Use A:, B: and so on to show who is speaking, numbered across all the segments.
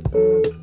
A: Música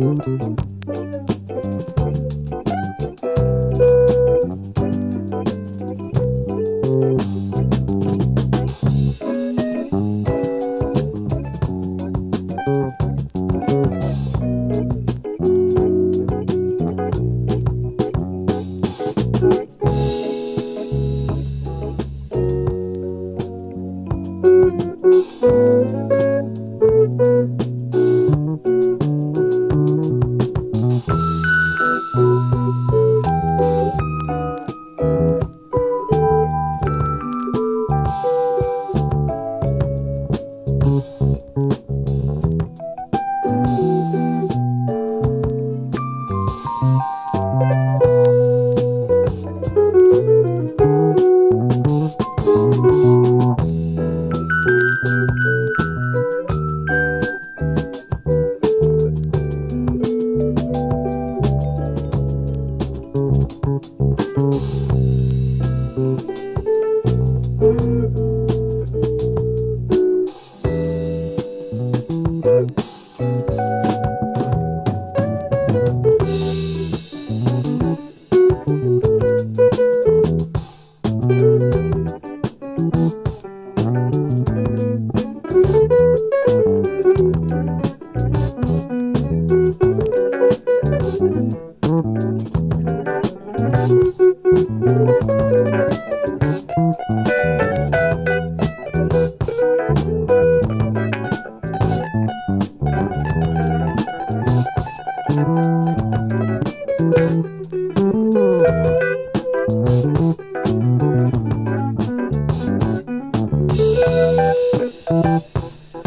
A: Thank you.